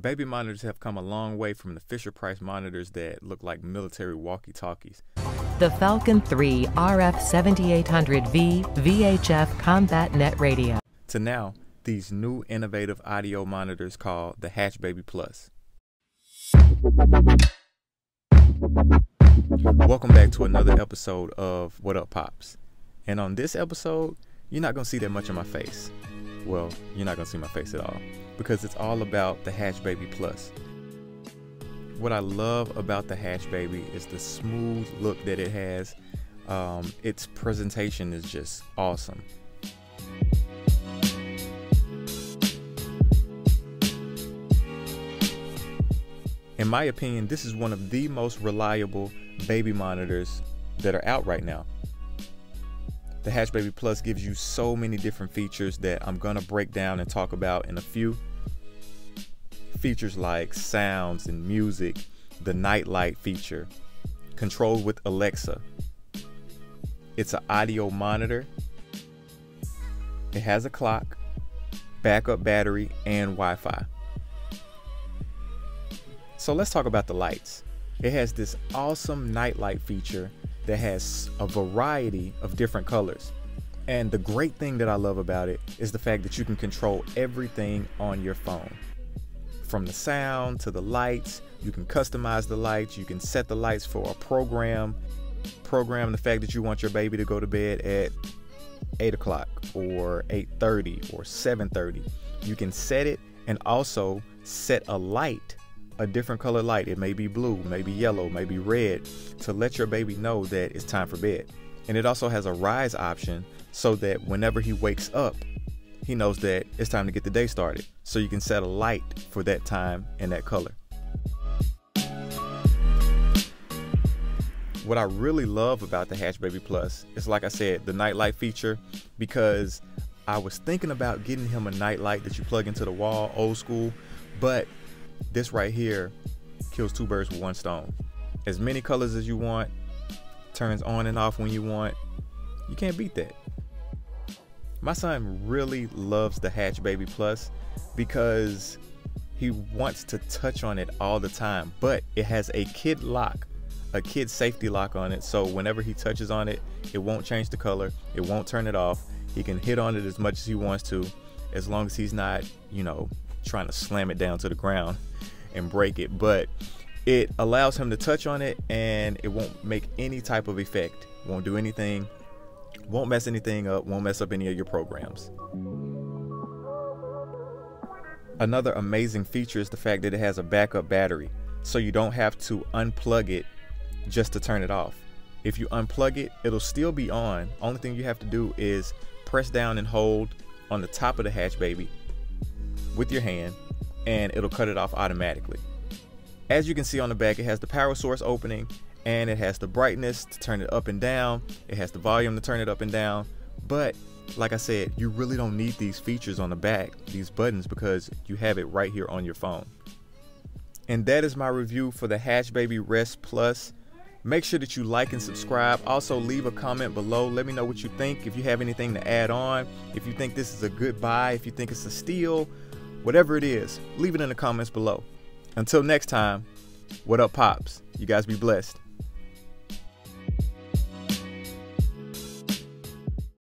Baby monitors have come a long way from the Fisher Price monitors that look like military walkie talkies. The Falcon 3 RF 7800V VHF Combat Net Radio. To now, these new innovative audio monitors called the Hatch Baby Plus. Welcome back to another episode of What Up Pops. And on this episode, you're not going to see that much of my face. Well, you're not to see my face at all because it's all about the Hatch Baby Plus. What I love about the Hatch Baby is the smooth look that it has. Um, its presentation is just awesome. In my opinion, this is one of the most reliable baby monitors that are out right now. The Hatch Baby Plus gives you so many different features that I'm gonna break down and talk about in a few. Features like sounds and music, the nightlight feature, controlled with Alexa. It's an audio monitor. It has a clock, backup battery, and Wi-Fi. So let's talk about the lights. It has this awesome nightlight feature that has a variety of different colors. And the great thing that I love about it is the fact that you can control everything on your phone. From the sound to the lights, you can customize the lights, you can set the lights for a program, program the fact that you want your baby to go to bed at 8 o'clock or 8.30 or 7.30. You can set it and also set a light a different color light. It may be blue, maybe yellow, maybe red to let your baby know that it's time for bed. And it also has a rise option so that whenever he wakes up, he knows that it's time to get the day started. So you can set a light for that time and that color. What I really love about the Hatch Baby Plus is, like I said, the nightlight feature because I was thinking about getting him a nightlight that you plug into the wall, old school, but this right here kills two birds with one stone. As many colors as you want, turns on and off when you want. You can't beat that. My son really loves the Hatch Baby Plus because he wants to touch on it all the time, but it has a kid lock, a kid safety lock on it. So whenever he touches on it, it won't change the color, it won't turn it off. He can hit on it as much as he wants to, as long as he's not, you know, trying to slam it down to the ground and break it. But it allows him to touch on it and it won't make any type of effect. Won't do anything. Won't mess anything up. Won't mess up any of your programs. Another amazing feature is the fact that it has a backup battery. So you don't have to unplug it just to turn it off. If you unplug it, it'll still be on. Only thing you have to do is press down and hold on the top of the hatch baby with your hand and it'll cut it off automatically. As you can see on the back, it has the power source opening and it has the brightness to turn it up and down. It has the volume to turn it up and down. But like I said, you really don't need these features on the back, these buttons, because you have it right here on your phone. And that is my review for the Hatch Baby Rest Plus. Make sure that you like and subscribe. Also, leave a comment below. Let me know what you think. If you have anything to add on, if you think this is a good buy, if you think it's a steal, Whatever it is, leave it in the comments below. Until next time, what up, Pops? You guys be blessed.